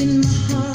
in my heart.